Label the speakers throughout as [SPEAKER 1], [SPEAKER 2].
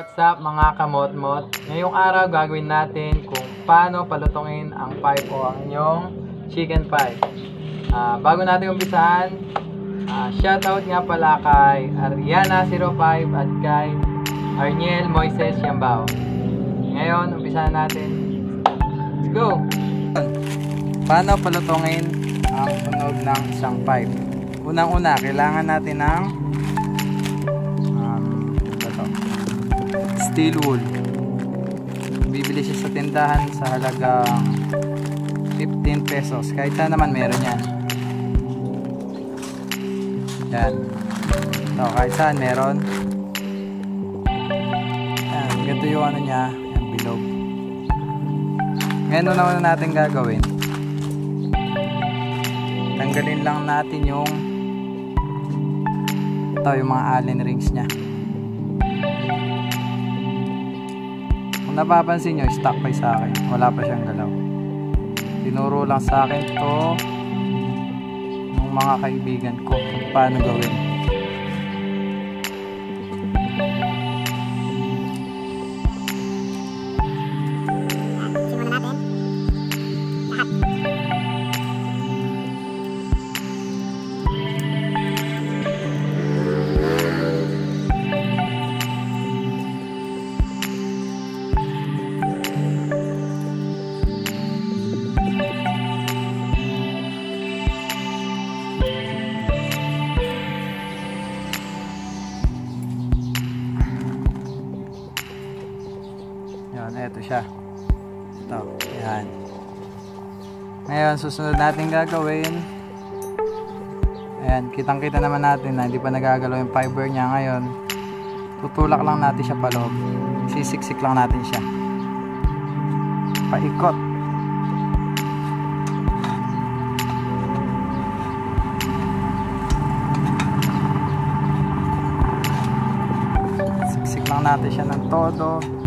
[SPEAKER 1] what's up mga kamot-mot? Ngayong araw gagawin natin kung paano palutungin ang pipe o ang inyong chicken pipe. Ah, bago natin umpisahan, ah, shoutout nga pala kay Ariana05 at kay Arniel Moises Yambao. Ngayon, umpisahan natin. Let's go! Paano palutungin ang tunog ng isang pipe? Unang-una, kailangan natin ng steel wool. Bibili siya sa tindahan sa halagang 15 pesos. Kahit saan naman meron yan. Yan. So, kahit saan meron. Yan. Ganito yung ano niya. Yan, bilog. Ngayon, una na natin gagawin. Tanggalin lang natin yung ito yung mga allen rings niya. Kung napapansin nyo, stock pa sa akin. Wala pa siyang galaw. Tinuro lang sa akin to ng mga kaibigan ko kung paano gawin. Siya. Ito, yan. Ngayon, susunod natin gagawin. Ayan, kitang-kita naman natin na hindi pa nagagalaw yung fiber niya ngayon. Tutulak lang natin siya paloob. Sisiksik lang natin siya. Paikot. Natin siya ng todo.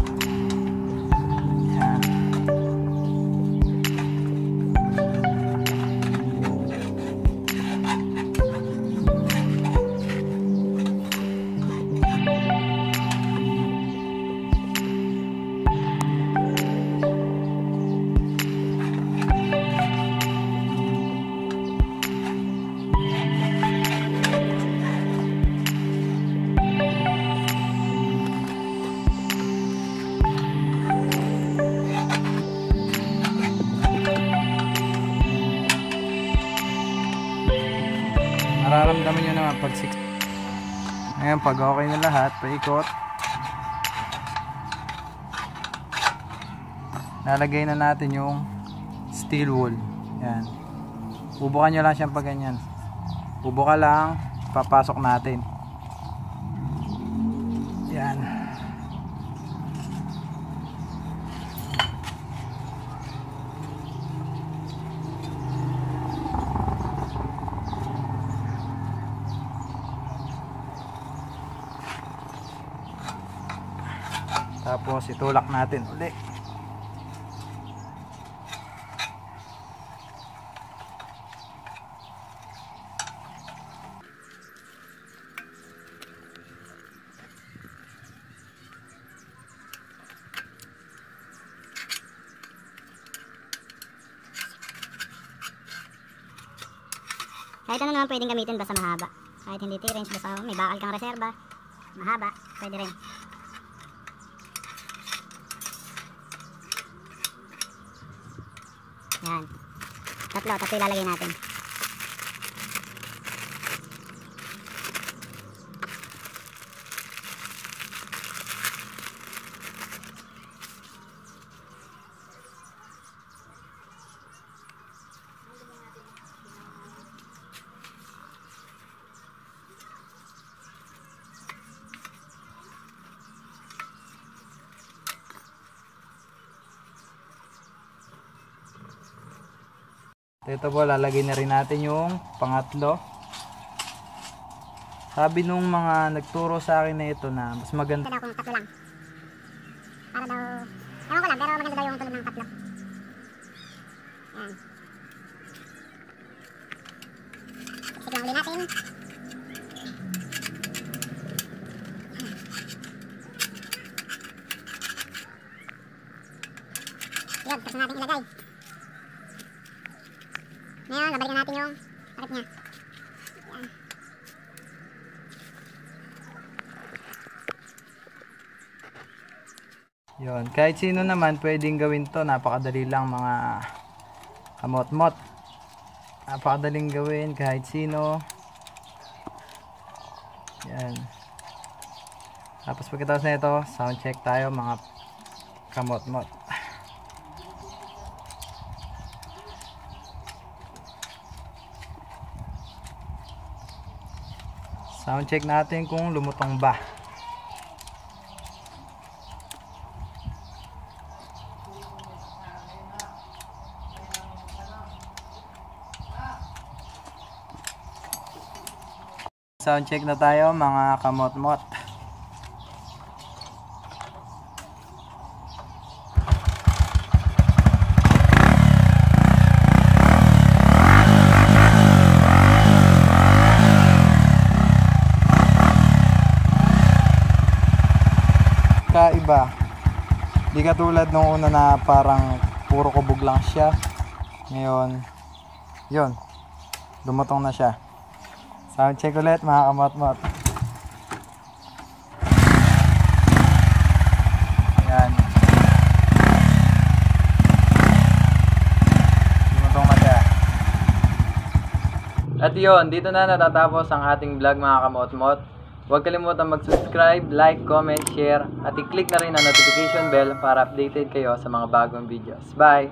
[SPEAKER 1] Mararamdaman nyo naman pag six. Ngayon, pag okay na lahat, paikot. Lalagay na natin yung steel wool. Yan. Bubukan nyo lang siyang pag ganyan. Bubuka lang, papasok natin. Yan. Tapos itulak natin uli.
[SPEAKER 2] Kahit ano naman pwedeng gamitin basta mahaba. Kahit hindi T-range basta may bakal kang reserba. Mahaba, pwede rin. Yan. Tatlo, tatlo ilalagay natin.
[SPEAKER 1] Ito po, lalagay na rin natin yung pangatlo. Sabi nung mga nagturo sa akin na ito na mas maganda
[SPEAKER 2] daw kung tatlo lang. Para daw, ewan ko lang, pero maganda daw yung tulog ng tatlo. Ayan. Isip lang uli natin. Yun, tapos natin ilagay. Babalikan natin yung takip niya. Yan.
[SPEAKER 1] Yun. Kahit sino naman pwedeng gawin to. Napakadali lang mga kamot-mot. Napakadaling gawin kahit sino. Yan. Tapos pagkatapos na ito, sound check tayo mga kamot-mot. Sound check natin kung lumutong ba. Sound check na tayo mga kamot-mot. Kaiba. Di katulad nung una na parang puro kubog lang siya. Ngayon, yun. Dumutong na siya. Sound check ulit mga kamot-mot. Ayan. Na siya. At yun, dito na natatapos ang ating vlog mga kamot-mot. Huwag kalimutan mag-subscribe, like, comment, share, at i-click na rin ang notification bell para updated kayo sa mga bagong videos. Bye!